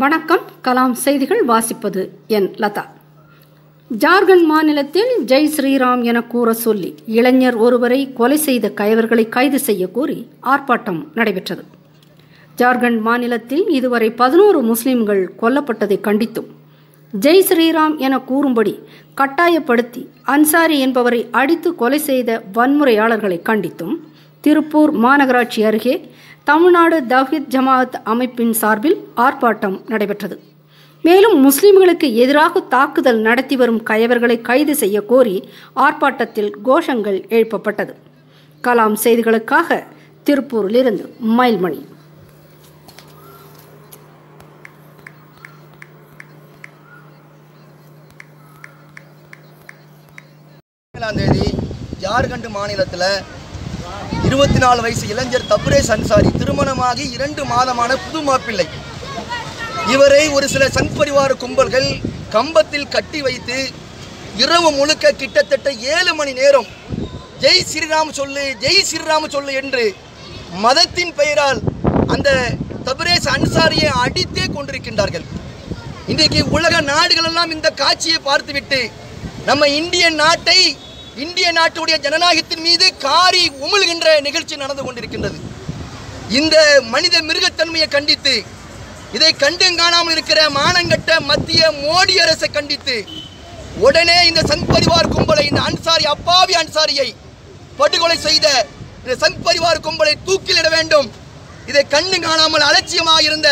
வணக்கம். கலாம் செய்திகள் வாசிப்பது என் லதா. ஜார்க்கண்ட் மாநிலத்தில் ஜெய் ஸ்ரீராம் என கூற சொல்லி இளைஞர் ஒருவரை கொலை செய்த கயவர்களை கைது செய்ய கோரி ஆர்ப்பாட்டம் நடைபெற்றது. ஜார்க்கண்ட் மாநிலத்தில் இதுவரை பதினோரு முஸ்லிம்கள் கொல்லப்பட்டதை கண்டித்தும் ஜெய் ஸ்ரீராம் என கூறும்படி கட்டாயப்படுத்தி அன்சாரி என்பவரை அடித்து கொலை செய்த வன்முறையாளர்களை கண்டித்தும் திருப்பூர் மாநகராட்சி அருகே தமிழ்நாடு தவ்ஹித் ஜமாஅத் அமைப்பின் சார்பில் ஆர்ப்பாட்டம் நடைபெற்றது. மேலும் முஸ்லிம்களுக்கு எதிராக தாக்குதல் நடத்தி வரும் கயவர்களை கைது செய்ய கோரி ஆர்ப்பாட்டத்தில் கோஷங்கள் எழுப்பப்பட்டது. கலாம் செய்திகளுக்காக திருப்பூரிலிருந்து மயில்மணி. தேதி ஜார்க்கண்ட் மாநிலத்தில் இருபத்தி நாலு வயசு இளைஞர் தப்ரேஷ் அன்சாரி திருமணமாகி இரண்டு மாதமான புது மாப்பிள்ளை. இவரை ஒரு சில சங் பரிவார கும்பல்கள் கம்பத்தில் கட்டி வைத்து இரவு முழுக்க கிட்டத்தட்ட ஏழு மணி நேரம் ஜெய் ஸ்ரீராம் சொல்லு ஜெய் ஸ்ரீராம் சொல்லு என்று மதத்தின் பெயரால் அந்த தப்ரேஸ் அன்சாரியை அடித்தே கொண்டிருக்கின்றார்கள். இன்றைக்கு உலக நாடுகளெல்லாம் இந்த காட்சியை பார்த்துவிட்டு நம்ம இந்திய நாட்டை இந்திய நாட்டுடைய ஜனநாயகத்தின் மீது காரி உமிழ்கின்ற நிகழ்ச்சி நடந்து கொண்டிருக்கின்றது. இந்த மனித மிருகத்தன்மையை கண்டித்து இதை கண்டும் காணாமல் இருக்கிற மானங்கட்ட மத்திய மோடி அரசை கண்டித்து உடனே இந்த சங் பரிவார் கும்பலை இந்த அன்சாரி அப்பாவி அன்சாரியை படுகொலை செய்த இந்த சங் பரிவார் கும்பலை தூக்கிலிட வேண்டும். இதை கண்டு காணாமல் அலட்சியமாக இருந்த